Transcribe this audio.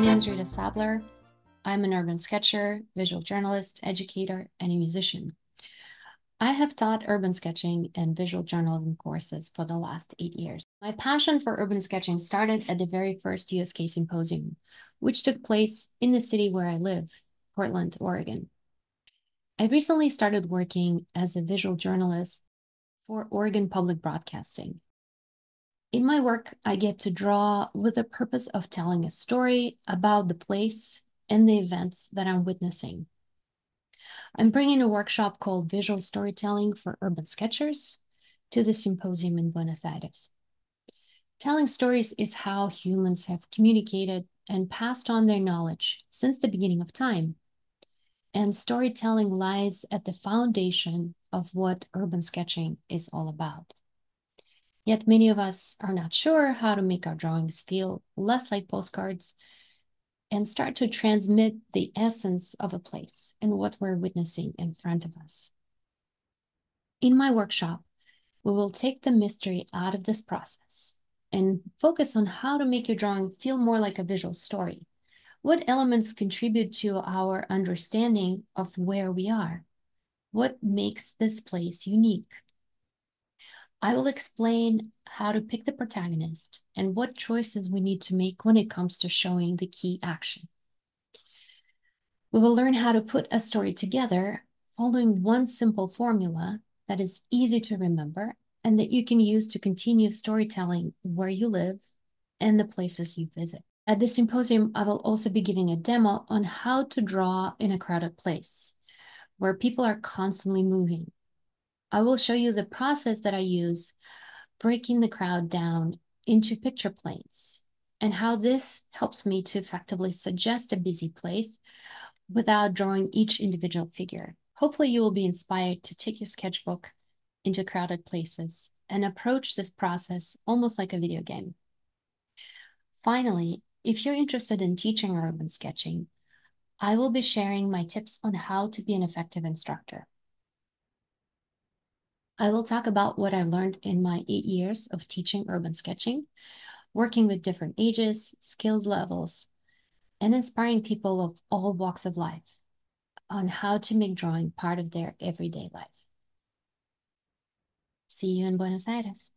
name is Rita Sabler. I'm an urban sketcher, visual journalist, educator, and a musician. I have taught urban sketching and visual journalism courses for the last eight years. My passion for urban sketching started at the very first USK Symposium, which took place in the city where I live, Portland, Oregon. I recently started working as a visual journalist for Oregon Public Broadcasting. In my work, I get to draw with the purpose of telling a story about the place and the events that I'm witnessing. I'm bringing a workshop called Visual Storytelling for Urban Sketchers to the symposium in Buenos Aires. Telling stories is how humans have communicated and passed on their knowledge since the beginning of time. And storytelling lies at the foundation of what urban sketching is all about. Yet many of us are not sure how to make our drawings feel less like postcards and start to transmit the essence of a place and what we're witnessing in front of us. In my workshop, we will take the mystery out of this process and focus on how to make your drawing feel more like a visual story. What elements contribute to our understanding of where we are? What makes this place unique? I will explain how to pick the protagonist and what choices we need to make when it comes to showing the key action. We will learn how to put a story together following one simple formula that is easy to remember and that you can use to continue storytelling where you live and the places you visit. At this symposium, I will also be giving a demo on how to draw in a crowded place where people are constantly moving I will show you the process that I use breaking the crowd down into picture planes and how this helps me to effectively suggest a busy place without drawing each individual figure. Hopefully you will be inspired to take your sketchbook into crowded places and approach this process almost like a video game. Finally, if you're interested in teaching urban sketching, I will be sharing my tips on how to be an effective instructor. I will talk about what I've learned in my eight years of teaching urban sketching, working with different ages, skills levels, and inspiring people of all walks of life on how to make drawing part of their everyday life. See you in Buenos Aires.